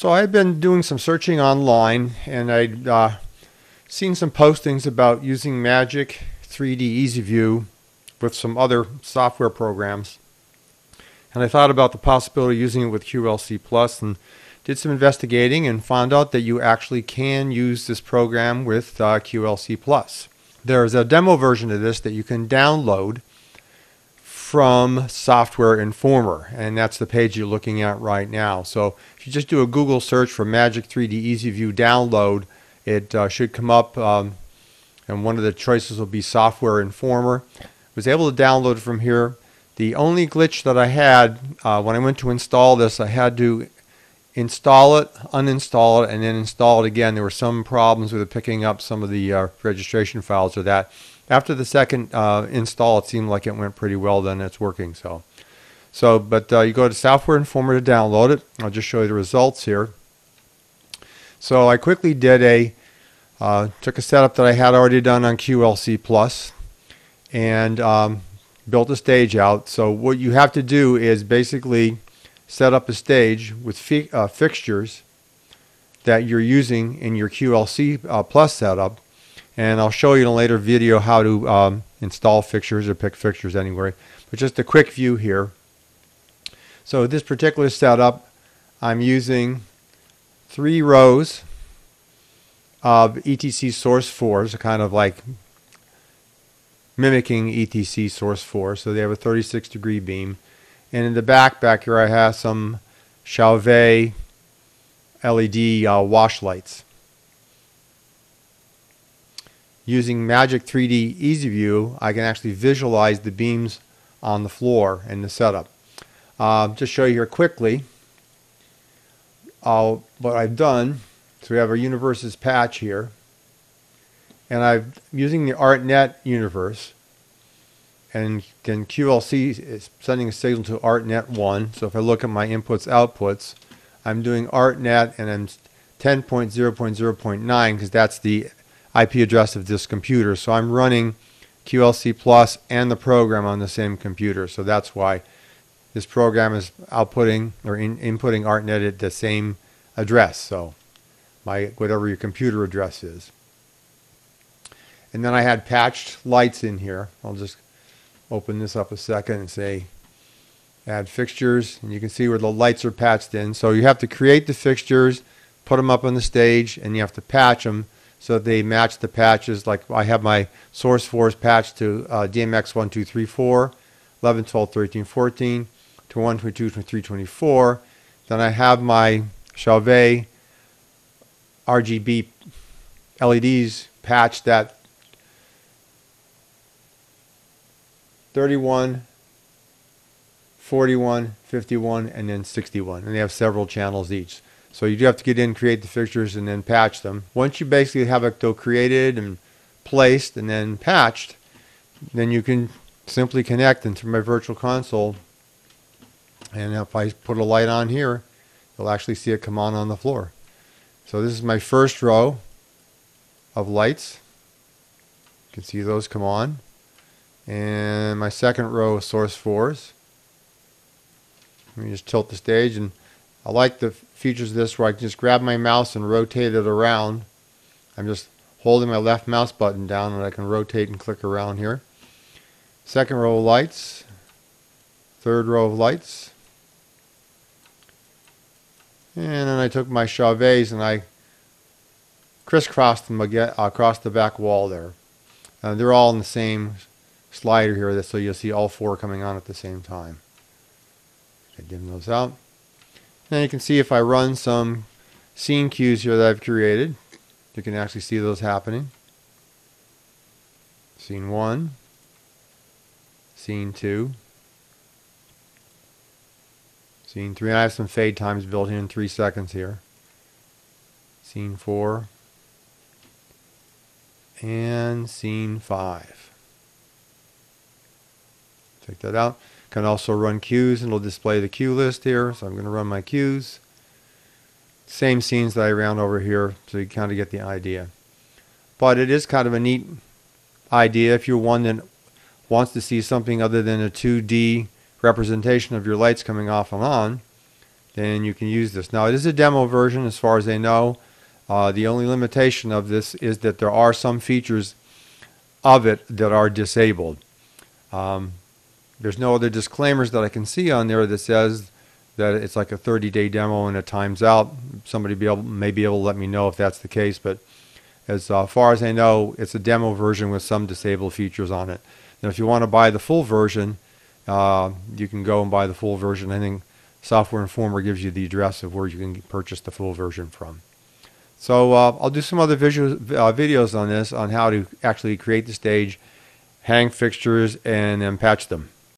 So I've been doing some searching online and I'd uh, seen some postings about using Magic 3D EasyView with some other software programs. And I thought about the possibility of using it with QLC Plus and did some investigating and found out that you actually can use this program with uh, QLC Plus. There's a demo version of this that you can download from Software Informer, and that's the page you're looking at right now. So if you just do a Google search for Magic 3D EasyView download, it uh, should come up, um, and one of the choices will be Software Informer. I was able to download from here. The only glitch that I had uh, when I went to install this, I had to install it, uninstall it, and then install it again. There were some problems with picking up some of the uh, registration files or that. After the second uh, install, it seemed like it went pretty well. Then it's working. So, so but uh, you go to Software Informer to download it. I'll just show you the results here. So I quickly did a uh, took a setup that I had already done on QLC Plus, and um, built a stage out. So what you have to do is basically set up a stage with fi uh, fixtures that you're using in your QLC uh, Plus setup. And I'll show you in a later video how to um, install fixtures or pick fixtures anywhere. But just a quick view here. So this particular setup, I'm using three rows of ETC source 4s, kind of like mimicking ETC source 4. So they have a 36 degree beam. And in the back, back here, I have some Chauvet LED uh, wash lights. Using Magic 3D EasyView, I can actually visualize the beams on the floor in the setup. Uh, just show you here quickly uh, what I've done. So we have our universes patch here. And I'm using the ArtNet universe and then QLC is sending a signal to ArtNet1. So if I look at my inputs outputs, I'm doing ArtNet and I'm 10.0.0.9 because that's the IP address of this computer. So I'm running QLC Plus and the program on the same computer. So that's why this program is outputting or in, inputting ArtNet at the same address. So my whatever your computer address is. And then I had patched lights in here. I'll just open this up a second and say add fixtures and you can see where the lights are patched in so you have to create the fixtures put them up on the stage and you have to patch them so they match the patches like I have my source fours patch to uh, DMX 1 2 3 4 11 12 13 14 to 1 22 23 24 then I have my Chauvet RGB LEDs patched that 31, 41, 51, and then 61. And they have several channels each. So you do have to get in, create the fixtures, and then patch them. Once you basically have it though created and placed and then patched, then you can simply connect into my virtual console. And if I put a light on here, you'll actually see it come on on the floor. So this is my first row of lights. You can see those come on. And my second row of source fours. Let me just tilt the stage and I like the features of this where I can just grab my mouse and rotate it around. I'm just holding my left mouse button down and I can rotate and click around here. Second row of lights. Third row of lights. And then I took my Chauvets and I crisscrossed them across the back wall there. Uh, they're all in the same slider here so you'll see all four coming on at the same time. I dim those out. Now you can see if I run some scene cues here that I've created, you can actually see those happening. Scene 1, Scene 2, Scene 3. And I have some fade times built in in 3 seconds here. Scene 4, and Scene 5. Check that out. Can also run cues and it'll display the cue list here. So I'm going to run my cues. Same scenes that I ran over here so you kind of get the idea. But it is kind of a neat idea if you're one that wants to see something other than a 2D representation of your lights coming off and on then you can use this. Now, it is a demo version as far as they know. Uh, the only limitation of this is that there are some features of it that are disabled. Um, there's no other disclaimers that I can see on there that says that it's like a 30-day demo and it times out. Somebody be able, may be able to let me know if that's the case, but as uh, far as I know, it's a demo version with some disabled features on it. Now, if you want to buy the full version, uh, you can go and buy the full version. I think Software Informer gives you the address of where you can purchase the full version from. So uh, I'll do some other visual, uh, videos on this, on how to actually create the stage, hang fixtures, and then patch them.